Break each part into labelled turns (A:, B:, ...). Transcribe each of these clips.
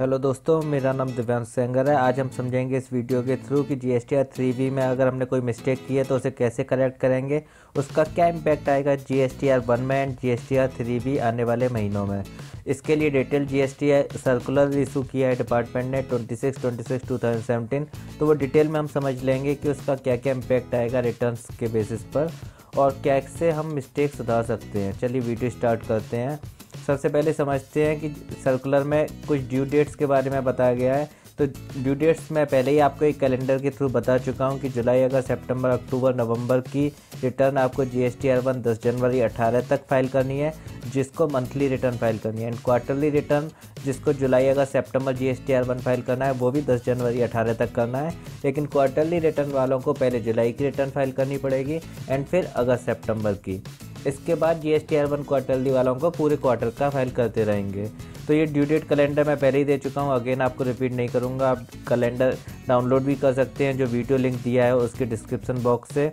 A: Hello दोस्तों, मेरा नाम दिव्यांश सेंगर है। आज हम समझेंगे इस वीडियो के थ्रू कि G S T R three में अगर हमने कोई मिस्टेक की है तो उसे कैसे करेक्ट करेंगे? उसका क्या इम्पैक्ट आएगा G S T R one में and G S T R three आने वाले महीनों में? इसके लिए detail G S T circular issue किया है डिपार्टमेंट ने twenty six twenty six two thousand seventeen तो वो डिटेल में हम समझ लेंगे कि उसका क्या क्या इम्पैक्ट आएगा रिटर्न के बेसिस पर और कैसे हम मिस्टेक सुधार सकते हैं। चलिए वीडियो स्टार्ट करते हैं। सबसे पहले समझते हैं कि सर्कुलर में कुछ ड्यू डेट्स के बारे में बताया गया है। तो ड्यू डेट्स मैं पहले ही आपको एक कैलेंडर के थ्रू बता चुका हूँ कि जुलाई, अगस्त, सितंबर, अक्टूबर, नवंबर की रिटर्न आपको G S T R one दस जनवरी, अठारह तक फ़ाइल करनी है, जिसको मंथली रिटर्न फ़ाइल करनी है। एंड क्वार्टरली रिटर्न जिसको जुलाई, अगस्त, सितंबर G S T R one file करना है, वो भी दस जनवरी, अठारह तक करना है। लेकिन क्वार्टरली रिटर्न वालों को पहले जुलाई की रिटर्न फ़ाइल करनी पड़ेगी एंड फिर अगस्त सेप्टेम्बर की। इसके बाद G S T R one quarterly वालों को पूरे क्वार्टर का फ़ाइल करते रहेंगे। तो ये ड्यू डेट कैलेंडर मैं पहले ही दे चुका हूँ अगेन आपको रिपीट नहीं करूँगा। आप कैलेंडर डाउनलोड भी कर सकते हैं, जो वीडियो लिंक दिया है उसके डिस्क्रिप्शन बॉक्स से।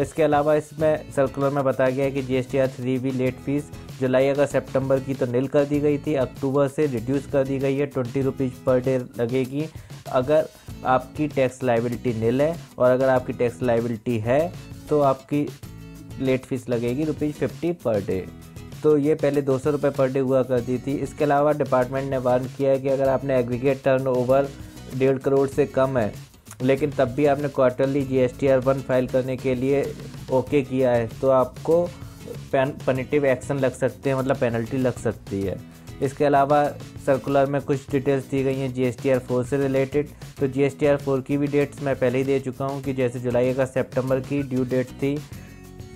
A: इसके अलावा इसमें सर्कुलर में बताया गया है कि G S T R three भी लेट फ़ीस जुलाई अगस्त सितंबर की तो नील कर दी गई थी, अक्टूबर से रिड्यूस कर दी गई है ट्वेंटी रुपीज़ पर डे लगेगी। अगर आपकी टैक्स लाइबिलिटी नील है और अगर आपकी टैक्स लाइबिलिटी है तो आपकी लेट फ़ीस लगेगी रुपीज़ फिफ्टी पर डे तो ये पहले दो सौ रुपये पर डे हुआ करती थी। इसके अलावा डिपार्टमेंट ने वार्न किया है कि अगर आपने एग्रीगेट टर्न ओवर डेढ़ करोड़ से कम है, लेकिन तब भी आपने quarterly G S T R one file करने के लिए ओके किया है तो आपको पनिटिव एक्शन लग सकते हैं मतलब पेनल्टी लग सकती है। इसके अलावा सर्कुलर में कुछ डिटेल्स दी गई हैं G S T R four से रिलेटेड तो G S T R four की भी डेट्स मैं पहले ही दे चुका हूँ कि जैसे जुलाई अगस्त सेप्टेम्बर की ड्यू डेट थी।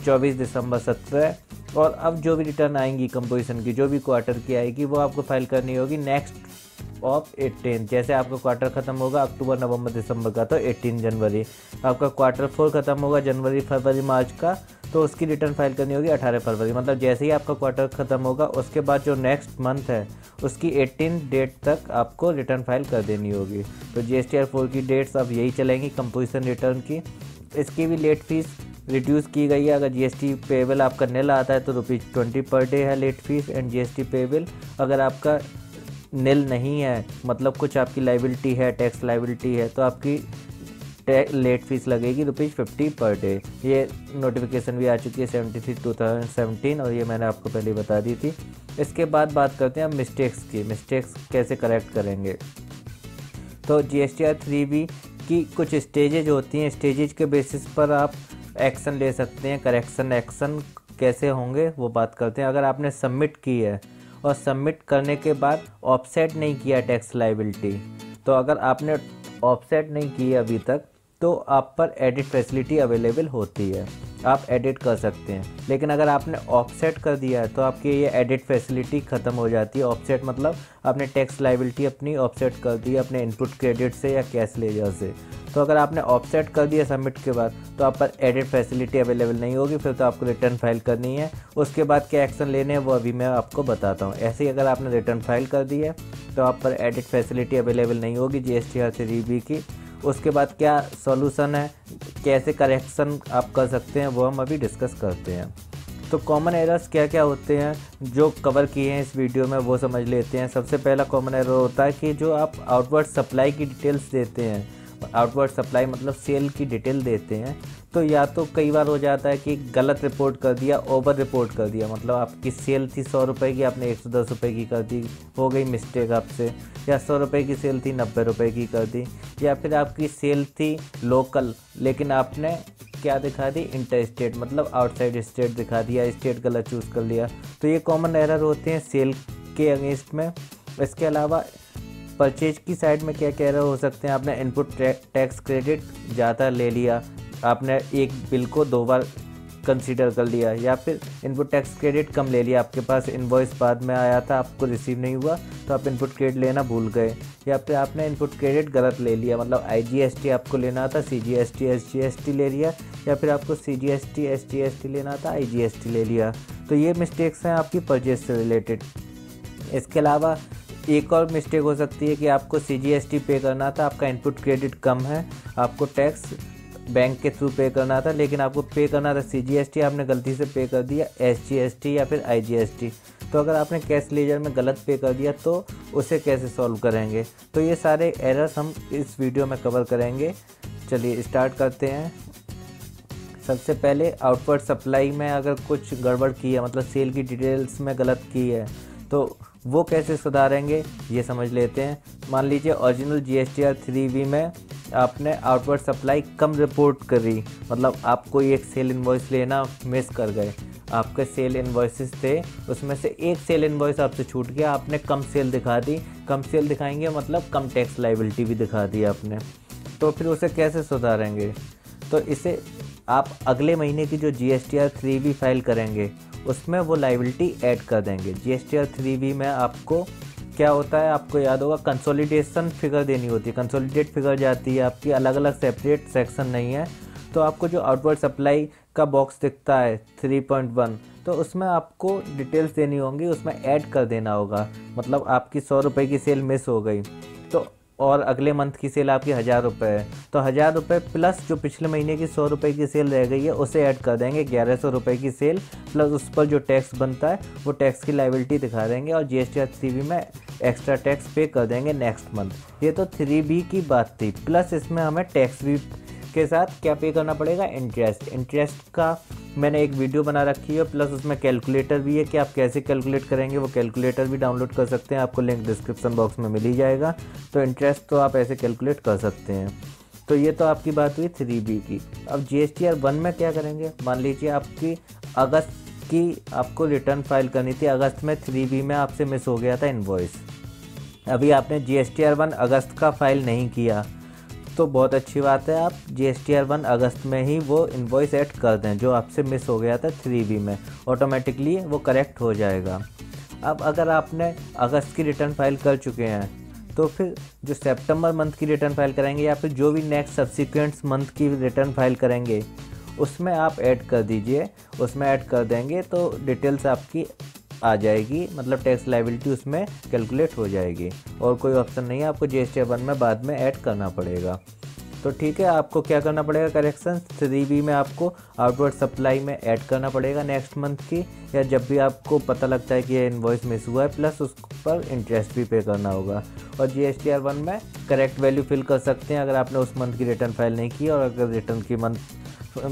A: चौबीस दिसंबर सत्रह और अब जो भी रिटर्न आएँगी कंपोजिशन की, जो भी क्वार्टर की आएगी, वो आपको फ़ाइल करनी होगी नेक्स्ट ऑफ़ एटीन जैसे आपका क्वार्टर ख़त्म होगा अक्टूबर, नवंबर, दिसंबर का तो 18 जनवरी। आपका क्वार्टर फोर ख़त्म होगा जनवरी, फरवरी, मार्च का तो उसकी रिटर्न फ़ाइल करनी होगी 18 फरवरी। मतलब जैसे ही आपका क्वार्टर ख़त्म होगा, उसके बाद जो नेक्स्ट मंथ है, उसकी 18 डेट तक आपको रिटर्न फ़ाइल कर देनी होगी। तो G S T R four की डेट्स अब यही चलेंगी कंपोजिशन रिटर्न की। इसकी भी लेट फ़ीस रिड्यूस की गई है। अगर जीएसटी पेबल आपका निल आता है तो रुपीज़ ट्वेंटी पर डे है late fees and GST payable अगर आपका निल नहीं है मतलब कुछ आपकी लाइबिलिटी है टैक्स लाइबिलिटी है तो आपकी लेट फ़ीस लगेगी रुपीज़ फिफ्टी पर डे ये नोटिफिकेशन भी आ चुकी है seventy three two thousand seventeen और ये मैंने आपको पहले बता दी थी। इसके बाद बात करते हैं हम मिस्टेक्स की। मिस्टेक्स कैसे करेक्ट करेंगे? तो G S T R three B की कुछ स्टेजेज होती हैं। स्टेजेज के बेसिस पर आप एक्शन ले सकते हैं। करेक्शन एक्शन कैसे होंगे, वो बात करते हैं। अगर आपने सबमिट की है और सबमिट करने के बाद ऑफसेट नहीं किया टैक्स लाइबिलिटी तो अगर आपने ऑफसेट नहीं की अभी तक तो आप पर एडिट फैसिलिटी अवेलेबल होती है। आप एडिट कर सकते हैं। लेकिन अगर आपने ऑफसेट कर दिया है तो आपकी ये एडिट फैसिलिटी ख़त्म हो जाती है। ऑफसेट मतलब आपने टैक्स लाइबिलिटी अपनी ऑफसेट कर दी अपने इनपुट क्रेडिट से या कैश लेजर से। तो अगर आपने ऑफसेट कर दिया सबमिट के बाद तो आप पर एडिट फैसिलिटी अवेलेबल नहीं होगी, फिर तो आपको रिटर्न फ़ाइल करनी है। उसके बाद क्या एक्शन लेने हैं, वो अभी मैं आपको बताता हूँ। ऐसे ही अगर आपने रिटर्न फ़ाइल कर दी है तो आप पर एडिट फैसिलिटी अवेलेबल नहीं होगी G S T R three B की। उसके बाद क्या सॉल्यूशन है? कैसे करेक्शन आप कर सकते हैं? वो हम अभी डिस्कस करते हैं। तो कॉमन एरर्स क्या क्या होते हैं? जो कवर किए हैं इस वीडियो में, वो समझ लेते हैं। सबसे पहला कॉमन एरर होता है कि जो आप आउटवर्ड सप्लाई की डिटेल्स देते हैं आउटवर्ड सप्लाई मतलब सेल की डिटेल देते हैं तो या तो कई बार हो जाता है कि गलत रिपोर्ट कर दिया ओवर रिपोर्ट कर दिया मतलब आपकी सेल थी सौ रुपये की, आपने एक सौ दस रुपये की कर दी, हो गई मिस्टेक आपसे, या सौ रुपये की सेल थी, नब्बे रुपये की कर दी, या फिर आपकी सेल थी लोकल लेकिन आपने क्या दिखा दी? इंटर स्टेट मतलब आउटसाइड स्टेट दिखा दिया स्टेट गलत चूज़ कर लिया। तो ये कॉमन एरर होते हैं सेल के अगेंस्ट में। इसके अलावा परचेज की साइड में क्या कह रहे हो? सकते हैं आपने इनपुट टैक्स क्रेडिट ज़्यादा ले लिया, आपने एक बिल को दो बार कंसीडर कर लिया, या फिर इनपुट टैक्स क्रेडिट कम ले लिया, आपके पास इन्वॉइस बाद में आया था, आपको रिसीव नहीं हुआ तो आप इनपुट क्रेडिट लेना भूल गए, या फिर आपने इनपुट क्रेडिट गलत ले लिया मतलब आई जी एस टी आपको लेना था सी जी एस टी ले लिया, या फिर आपको सी जी एस टी लेना था आई जी एस टी ले लिया। तो ये मिस्टेक्स हैं आपकी परचेज से रिलेटेड इसके अलावा एक और मिस्टेक हो सकती है कि आपको सी जी पे करना था, आपका इनपुट क्रेडिट कम है, आपको टैक्स बैंक के थ्रू पे करना था, लेकिन आपको पे करना था सी जी एस टी आपने गलती से पे कर दिया एस जी एस टी या फिर आई जी एस टी तो अगर आपने कैश लेजर में गलत पे कर दिया तो उसे कैसे सॉल्व करेंगे? तो ये सारे एरर्स हम इस वीडियो में कवर करेंगे। चलिए स्टार्ट करते हैं। सबसे पहले आउटवर्ड सप्लाई में अगर कुछ गड़बड़ की है मतलब सेल की डिटेल्स में गलत की है तो वो कैसे सुधारेंगे, ये समझ लेते हैं। मान लीजिए original G S T R three B में आपने आउटवर्ड सप्लाई कम रिपोर्ट करी। मतलब आप कोई एक सेल इन्वॉइस लेना मिस कर गए। आपके सेल इन्वॉइसेस थे, उसमें से एक सेल इन्वॉइस आपसे छूट गया, आपने कम सेल दिखा दी। कम सेल दिखाएँगे मतलब कम टैक्स लाइबिलिटी भी दिखा दी आपने। तो फिर उसे कैसे सुधारेंगे? तो इसे आप अगले महीने की जो G S T R three B file करेंगे उसमें वो लाइबिलिटी ऐड कर देंगे। जी एस थ्री में आपको क्या होता है, आपको याद होगा कंसोलिडेशन फिगर देनी होती है। कंसोलिडेट फिगर जाती है, आपकी अलग अलग सेपरेट सेक्शन नहीं है। तो आपको जो आउटवर्ड सप्लाई का बॉक्स दिखता है 3.1 तो उसमें आपको डिटेल्स देनी होंगी, उसमें ऐड कर देना होगा। मतलब आपकी सौ रुपये की सेल मिस हो गई। और अगले मंथ की सेल आपकी हज़ार रुपये है। तो हज़ार रुपये प्लस जो पिछले महीने की सौ रुपये की सेल रह गई है, उसे ऐड कर देंगे। ग्यारह सौ रुपये की सेल प्लस उस पर जो टैक्स बनता है, वो टैक्स की लाइबिलिटी दिखा देंगे और जी एस में एक्स्ट्रा टैक्स पे कर देंगे नेक्स्ट मंथ ये तो थ्री बी की बात थी। प्लस इसमें हमें टैक्स भी के साथ क्या पे करना पड़ेगा? इंटरेस्ट इंटरेस्ट का मैंने एक वीडियो बना रखी है, प्लस उसमें कैलकुलेटर भी है कि आप कैसे कैलकुलेट करेंगे, वो कैलकुलेटर भी डाउनलोड कर सकते हैं, आपको लिंक डिस्क्रिप्शन बॉक्स में मिल ही जाएगा। तो इंटरेस्ट तो आप ऐसे कैलकुलेट कर सकते हैं। तो ये तो आपकी बात हुई थ्री बी की। अब G S T R one में क्या करेंगे? मान लीजिए आपकी अगस्त की आपको रिटर्न फ़ाइल करनी थी, अगस्त में थ्री बी में आपसे मिस हो गया था इन्वॉइस। अभी आपने G S T R one अगस्त का फ़ाइल नहीं किया। तो बहुत अच्छी बात है, आप G S T R one अगस्त में ही वो इन्वॉइस ऐड कर दें, जो आपसे मिस हो गया था थ्री बी में। ऑटोमेटिकली वो करेक्ट हो जाएगा। अब अगर आपने अगस्त की रिटर्न फ़ाइल कर चुके हैं तो फिर जो सितंबर मंथ की रिटर्न फ़ाइल करेंगे या फिर जो भी नेक्स्ट सब्सिक्वेंट मंथ की रिटर्न फ़ाइल करेंगे, उसमें आप ऐड कर दीजिए, उसमें ऐड कर देंगे तो डिटेल्स आपकी आ जाएगी मतलब टैक्स लाइबिलिटी उसमें कैलकुलेट हो जाएगी। और कोई ऑप्शन नहीं है, आपको जी एस में बाद में ऐड करना पड़ेगा। तो ठीक है, आपको क्या करना पड़ेगा करेक्शन थ्री बी में आपको आउटवर्ड सप्लाई में ऐड करना पड़ेगा नेक्स्ट मंथ की, या जब भी आपको पता लगता है कि ये इन्वॉइस मिस हुआ है प्लस उस पर इंटरेस्ट भी पे करना होगा। और G S T R one में करेक्ट वैल्यू फिल कर सकते हैं, अगर आपने उस मंथ की रिटर्न फ़ाइल नहीं की, और अगर रिटर्न की मंथ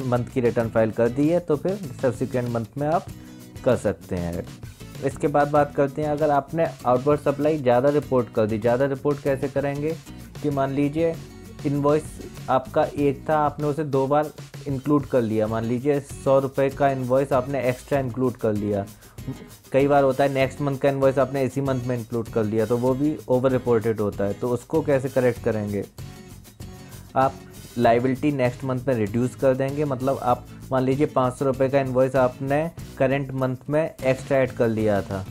A: मंथ की रिटर्न फ़ाइल कर दी है तो फिर सब्सिक्वेंट मंथ में आप कर सकते हैं। इसके बाद बात करते हैं, अगर आपने आउटवर्ड सप्लाई ज़्यादा रिपोर्ट कर दी, ज़्यादा रिपोर्ट कैसे करेंगे? कि मान लीजिए इन्वॉइस आपका एक था, आपने उसे दो बार इंक्लूड कर लिया। मान लीजिए सौ रुपये का इन्वॉइस आपने एक्स्ट्रा इंक्लूड कर लिया। कई बार होता है नेक्स्ट मंथ का इन्वॉइस आपने इसी मंथ में इंक्लूड कर लिया तो वो भी ओवर रिपोर्टेड होता है। तो उसको कैसे करेक्ट करेंगे? आप लाइबिलिटी नेक्स्ट मंथ में रिड्यूस कर देंगे। मतलब आप मान लीजिए पाँच सौ रुपये का इन्वॉइस आपने करेंट मंथ में एक्स्ट्रा ऐड कर लिया था।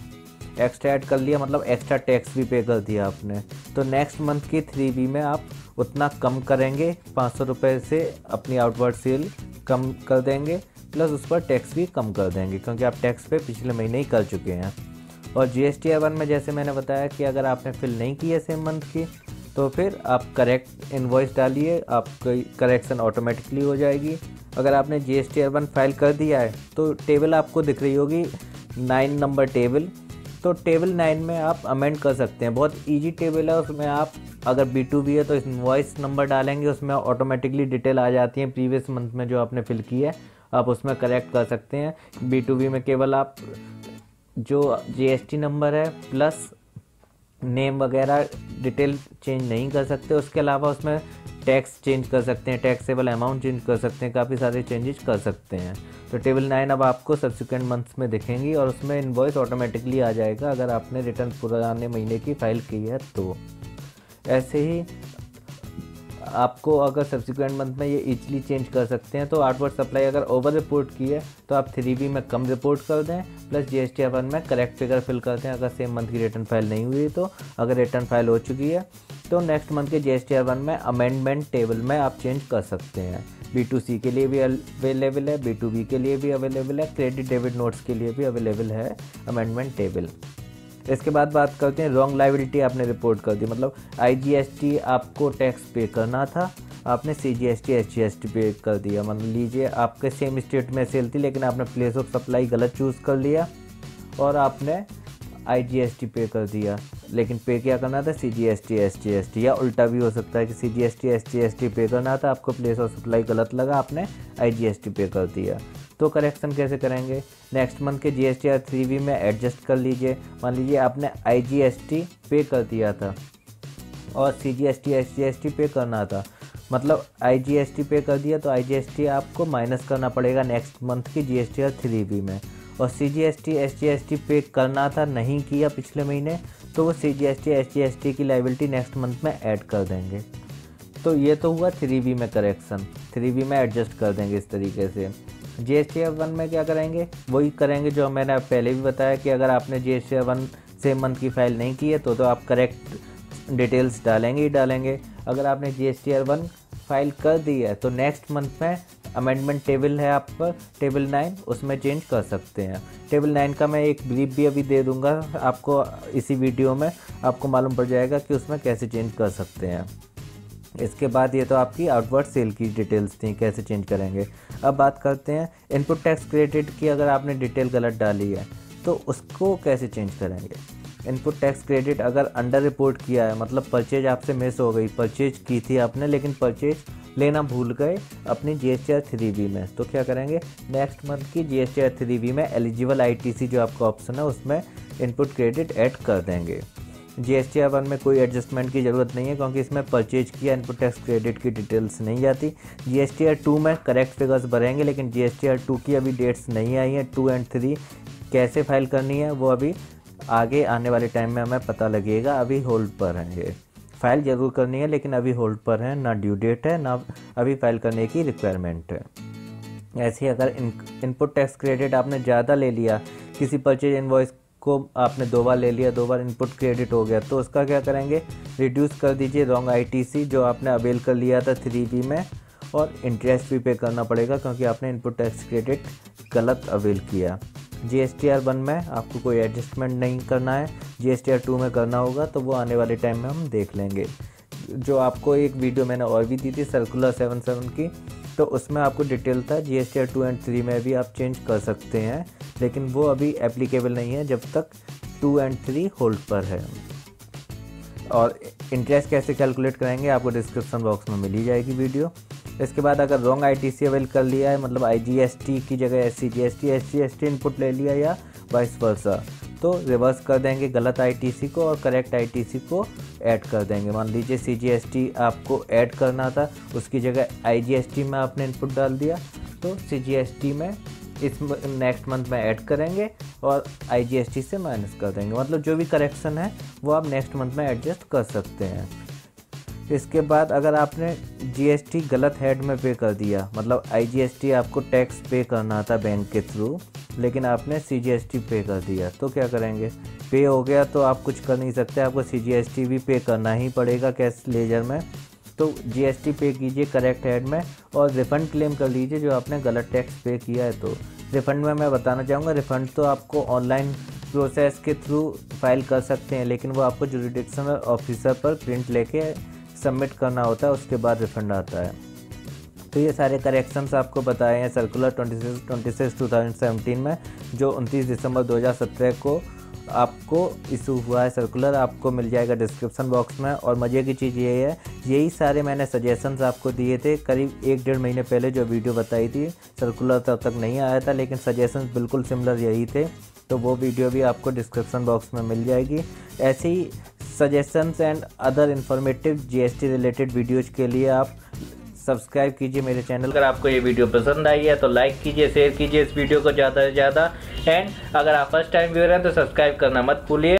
A: एक्स्ट्रा ऐड कर लिया मतलब एक्स्ट्रा टैक्स भी पे कर दिया आपने। तो नेक्स्ट मंथ की थ्री बी में आप उतना कम करेंगे, पाँच सौ रुपये से अपनी आउटवर्ड सेल कम कर देंगे प्लस उस पर टैक्स भी कम कर देंगे, क्योंकि आप टैक्स पे पिछले महीने ही कर चुके हैं। और जी एस टी में जैसे मैंने बताया कि अगर आपने फिल नहीं की है सेम मंथ की तो फिर आप करेक्ट इन्वॉइस डालिए, आपकी करेक्शन ऑटोमेटिकली हो जाएगी। अगर आपने जी एस फ़ाइल कर दिया है तो टेबल आपको दिख रही होगी नाइन नंबर टेबल तो टेबल नाइन में आप अमेंड कर सकते हैं। बहुत इजी टेबल है, उसमें आप अगर बी टू बी है तो इन्वॉइस नंबर डालेंगे, उसमें ऑटोमेटिकली डिटेल आ जाती है प्रीवियस मंथ में जो आपने फिल की है। आप उसमें करेक्ट कर सकते हैं। बी टू बी में केवल आप जो जीएसटी नंबर है प्लस नेम वगैरह डिटेल चेंज नहीं कर सकते, उसके अलावा उसमें टैक्स चेंज कर सकते हैं टैक्सेबल अमाउंट चेंज कर सकते हैं, काफ़ी सारे चेंजेस कर सकते हैं। तो टेबल नाइन अब आपको सब्सिक्वेंट मंथ्स में दिखेंगी और उसमें इन्वॉइस ऑटोमेटिकली आ जाएगा अगर आपने रिटर्न पुराने महीने की फ़ाइल की है तो। ऐसे ही आपको अगर सब्सिक्वेंट मंथ में ये इजली चेंज कर सकते हैं तो आर्टवर्ड सप्लाई अगर ओवर रिपोर्ट की है तो आप थ्री बी में कम रिपोर्ट कर दें प्लस जी एस टी में करेक्ट फिगर फिल कर दें, अगर सेम मंथ की रिटर्न फ़ाइल नहीं हुई तो अगर रिटर्न फ़ाइल हो चुकी है तो नेक्स्ट मंथ के जी एस टी में अमेंडमेंट टेबल में आप चेंज कर सकते हैं। बी टू सी के लिए भी अवेलेबल है बी टू बी के लिए भी अवेलेबल है क्रेडिट डेबिट नोट्स के लिए भी अवेलेबल है अमेंडमेंट टेबल इसके बाद बात करते हैं रॉन्ग लाइबिलिटी आपने रिपोर्ट कर दी। मतलब आईजीएसटी आपको टैक्स पे करना था, आपने C G S T H G S T pay कर दिया। मान लीजिए आपके सेम स्टेट में सेल थी, लेकिन आपने प्लेस ऑफ़ सप्लाई गलत चूज़ कर लिया और आपने आई जी एस टी पे कर दिया। लेकिन पे क्या करना था? C G S T S T S T या उल्टा भी हो सकता है कि C G S T S T S T pay करना था, आपको प्लेस ऑफ़ सप्लाई गलत लगा, आपने आई जी एस टी पे कर दिया। तो करेक्शन कैसे करेंगे नेक्स्ट मंथ के G S T R three में एडजस्ट कर लीजिए मान लीजिए आपने आई जी एस टी पे कर दिया था और C G S T S G S T pay करना था मतलब आई जी एस टी पे कर दिया तो आई जी एस टी आपको माइनस करना पड़ेगा नेक्स्ट मंथ की जी एस टी थ्री में और C G S T S G S T pay करना था नहीं किया पिछले महीने तो वो C G S T S G S T की लाइबिलिटी नेक्स्ट मंथ में ऐड कर देंगे तो ये तो हुआ थ्री बी में करेक्शन थ्री बी में एडजस्ट कर देंगे इस तरीके से जी एस वन में क्या करेंगे? वही करेंगे जो मैंने पहले भी बताया कि अगर आपने G S one same month की फ़ाइल नहीं की है तो तो आप करेक्ट डिटेल्स डालेंगे ही डालेंगे। अगर आपने जी एस वन फ़ाइल कर दी है तो नेक्स्ट मंथ में अमेंडमेंट टेबल है आप टेबल नाइन उसमें चेंज कर सकते हैं। टेबल नाइन का मैं एक ब्रीफ भी अभी दे दूँगा, आपको इसी वीडियो में आपको मालूम पड़ जाएगा कि उसमें कैसे चेंज कर सकते हैं। इसके बाद ये तो आपकी आउटवर्ड सेल की डिटेल्स थी, कैसे चेंज करेंगे। अब बात करते हैं इनपुट टैक्स क्रेडिट की अगर आपने डिटेल गलत डाली है तो उसको कैसे चेंज करेंगे? इनपुट टैक्स क्रेडिट अगर अंडर रिपोर्ट किया है मतलब परचेज आपसे मिस हो गई परचेज की थी आपने, लेकिन परचेज लेना भूल गए अपनी G S T R three B में तो क्या करेंगे? नेक्स्ट मंथ की G S T R three B में एलिजिबल आई टी सी जो आपका ऑप्शन है, उसमें इनपुट क्रेडिट ऐड कर देंगे। G S T R one में कोई एडजस्टमेंट की ज़रूरत नहीं है, क्योंकि इसमें परचेज किया इनपुट टैक्स क्रेडिट की डिटेल्स नहीं जाती जी आर टू में करेक्ट फिगर्स भरेंगे, लेकिन जी आर टू की अभी डेट्स नहीं आई हैं। टू एंड थ्री कैसे फ़ाइल करनी है, वो अभी आगे आने वाले टाइम में हमें पता लगेगा। अभी होल्ड पर हैं ये। फ़ाइल ज़रूर करनी है, लेकिन अभी होल्ड पर है, ना ड्यू डेट है, ना अभी फ़ाइल करने की रिक्वायरमेंट है। ऐसे ही अगर इनपुट टैक्स क्रेडिट आपने ज़्यादा ले लिया, किसी परचेज इन्वॉइस को आपने दो बार ले लिया, दो बार इनपुट क्रेडिट हो गया तो उसका क्या करेंगे? रिड्यूस कर दीजिए रॉन्ग आईटीसी जो आपने अवेल कर लिया था थ्री बी में और इंटरेस्ट भी पे करना पड़ेगा क्योंकि आपने इनपुट टैक्स क्रेडिट गलत अवेल किया। G S T R one में आपको कोई एडजस्टमेंट नहीं करना है। G S T R two में करना होगा तो वो आने वाले टाइम में हम देख लेंगे। जो आपको एक वीडियो मैंने और भी दी थी सर्कुलर सेवन सेवन की तो उसमें आपको डिटेल था G S T R two and three में भी आप चेंज कर सकते हैं। लेकिन वो अभी एप्लीकेबल नहीं है जब तक टू एंड थ्री होल्ड पर है। और इंटरेस्ट कैसे कैलकुलेट करेंगे, आपको डिस्क्रिप्शन बॉक्स में मिल जाएगी वीडियो इसके बाद अगर wrong I T C avail कर लिया है मतलब आई जी एस टी की जगह S C G S T S S T input ले लिया या वाइस वर्सा तो रिवर्स कर देंगे गलत आई टी सी को और करेक्ट आई टी सी को ऐड कर देंगे। मान लीजिए सी जी एस टी आपको ऐड करना था, उसकी जगह आई जी एस टी में आपने इनपुट डाल दिया तो सी जी एस टी में इस नेक्स्ट मंथ में ऐड करेंगे और आई जी एस टी से माइनस कर देंगे। मतलब जो भी करेक्शन है, वो आप नेक्स्ट मंथ में एडजस्ट कर सकते हैं। इसके बाद अगर आपने जीएसटी गलत हेड में पे कर दिया मतलब आईजीएसटी आपको टैक्स पे करना था बैंक के थ्रू लेकिन आपने सीजीएसटी पे कर दिया तो क्या करेंगे? पे हो गया तो आप कुछ कर नहीं सकते, आपको सीजीएसटी भी पे करना ही पड़ेगा कैश लेजर में। तो जीएसटी पे कीजिए करेक्ट हेड में और रिफ़ंड क्लेम कर लीजिए जो आपने गलत टैक्स पे किया है तो। रिफ़ंड में मैं बताना चाहूँगा रिफ़ंड तो आपको ऑनलाइन प्रोसेस के थ्रू फ़ाइल कर सकते हैं, लेकिन वो आपको जुडिक्शनल ऑफिसर पर प्रिंट लेके सबमिट करना होता है, उसके बाद रिफंड आता है। तो ये सारे करेक्शंस आपको बताए हैं circular twenty six twenty six two thousand seventeen में, जो उनतीस दिसंबर दो हज़ार सत्रह को आपको इशू हुआ है सर्कुलर आपको मिल जाएगा डिस्क्रिप्शन बॉक्स में। और मज़े की चीज़ ये है यही सारे मैंने सजेशंस आपको दिए थे। करीब एक डेढ़ महीने पहले जो वीडियो बताई थी सर्कुलर तब तक नहीं आया था, लेकिन सजेशंस बिल्कुल सिमिलर यही थे। तो वो वीडियो भी आपको डिस्क्रिप्शन बॉक्स में मिल जाएगी। ऐसे ही suggestions and other informative GST related videos के लिए आप सब्सक्राइब कीजिए मेरे चैनल अगर आपको ये वीडियो पसंद आई है तो लाइक कीजिए शेयर कीजिए इस वीडियो को ज़्यादा से ज़्यादा। एंड अगर आप फ़र्स्ट टाइम व्यूअर हैं तो सब्सक्राइब करना मत भूलिए।